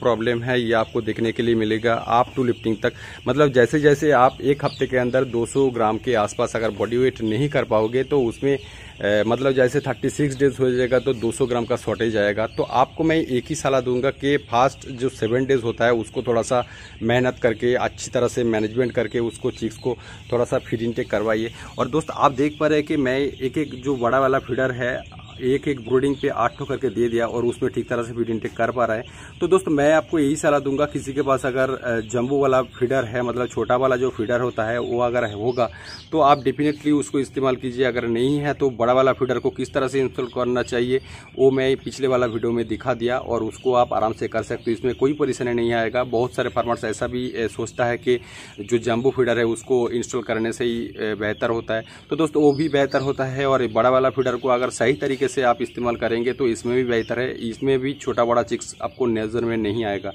Problem है ये आपको देखने के लिए मिलेगा आप टू लिफ्टिंग तक। मतलब जैसे जैसे आप एक हफ़्ते के अंदर 200 ग्राम के आसपास अगर बॉडी वेट नहीं कर पाओगे तो उसमें ए, मतलब जैसे 36 डेज़ हो जाएगा तो 200 ग्राम का शॉर्टेज आएगा। तो आपको मैं एक ही सलाह दूँगा कि फास्ट जो सेवन डेज़ होता है उसको थोड़ा सा मेहनत करके अच्छी तरह से मैनेजमेंट करके उसको चिक्स को थोड़ा सा फ़ीड इनटेक करवाइए। और दोस्त आप देख पा रहे हैं कि मैं एक एक जो बड़ा वाला फीडर है एक एक ब्रोडिंग पे आठ ठो करके दे दिया और उसमें ठीक तरह से फ़ीड इंटेक कर पा रहा है। तो दोस्तों, मैं आपको यही सलाह दूँगा, किसी के पास अगर जम्बो वाला फीडर है मतलब छोटा वाला जो फीडर होता है, वो अगर होगा तो आप डेफिनेटली उसको इस्तेमाल कीजिए। अगर नहीं है तो बड़ा वाला फीडर को किस तरह से इंस्टॉल करना चाहिए, वो मैं पिछले वाला वीडियो में दिखा दिया और उसको आप आराम से कर सकते हो। इसमें कोई परेशानी नहीं आएगा। बहुत सारे फार्मर्स ऐसा भी सोचता है कि जो जम्बो फीडर है, उसको इंस्टॉल करने से ही बेहतर होता है। तो दोस्तों, वो भी बेहतर होता है और बड़ा वाला फीडर को अगर सही तरीके से आप इस्तेमाल करेंगे तो इसमें भी बेहतर है। इसमें भी छोटा बड़ा चिक्स आपको नज़र में नहीं आएगा।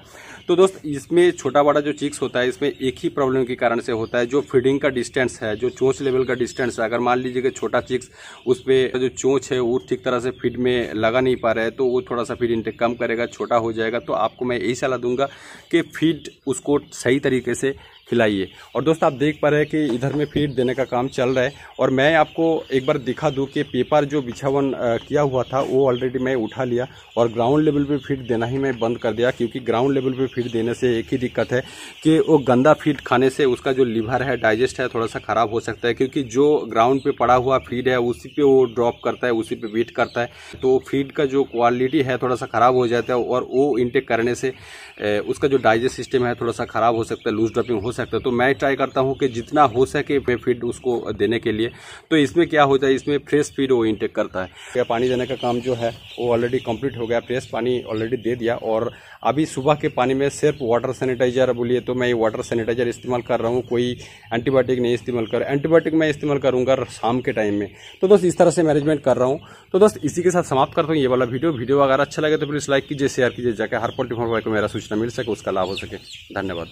तो दोस्त, इसमें छोटा बड़ा जो चिक्स होता है, इसमें एक ही प्रॉब्लम के कारण से होता है, जो फीडिंग का डिस्टेंस है, जो चोंच लेवल का डिस्टेंस है। अगर मान लीजिए कि छोटा चिक्स, उस पर जो चोंच है, वो ठीक तरह से फ़ीड में लगा नहीं पा रहा है तो वो थोड़ा सा फ़ीड इंटेक कम करेगा, छोटा हो जाएगा। तो आपको मैं यही सलाह दूँगा कि फ़ीड उसको सही तरीके से खिलाइए। और दोस्त, आप देख पा रहे हैं कि इधर में फ़ीड देने का काम चल रहा है। और मैं आपको एक बार दिखा दूँ कि पेपर जो बिछावन किया हुआ था, वो ऑलरेडी मैं उठा लिया और ग्राउंड लेवल पे फ़ीड देना ही मैं बंद कर दिया क्योंकि ग्राउंड लेवल पे फ़ीड देने से एक ही दिक्कत है कि वो गंदा फ़ीड खाने से उसका जो लिवर है डाइजेस्ट है, थोड़ा सा ख़राब हो सकता है क्योंकि जो ग्राउंड पर पड़ा हुआ फ़ीड है, उसी पर वो ड्रॉप करता है, उसी पर वेट करता है। तो फ़ीड का जो क्वालिटी है, थोड़ा सा ख़राब हो जाता है और वो इंटेक करने से उसका जो डाइजेस्ट सिस्टम है, थोड़ा सा ख़राब हो सकता है लूज ड्रॉपिंग हो सकता है। तो मैं ट्राई करता हूँ कि जितना हो सके मैं फ़ीड उसको देने के लिए। तो इसमें क्या होता है, इसमें फ्रेश फ़ीड वो इंटेक करता है। पानी देने का काम जो है, वो ऑलरेडी कंप्लीट हो गया फ्रेश पानी ऑलरेडी दे दिया और अभी सुबह के पानी में सिर्फ़ वाटर सैनिटाइजर बोलिए तो मैं ये वाटर सैनिटाइजर इस्तेमाल कर रहा हूँ, कोई एंटीबायोटिक नहीं इस्तेमाल कर एंटीबायोटिक मैं इस्तेमाल करूँगा शाम के टाइम में। तो दोस्त, इस तरह से मैनेजमेंट कर रहा हूँ। तो दोस्त, इसी के साथ समाप्त करता हूँ ये वाला वीडियो वीडियो अगर अच्छा लगे तो प्लीज़ लाइक कीजिए शेयर कीजिए जाकर हर पोल्ट्री फार्म को मेरा सूचना मिल सके, उसका लाभ हो सके। धन्यवाद।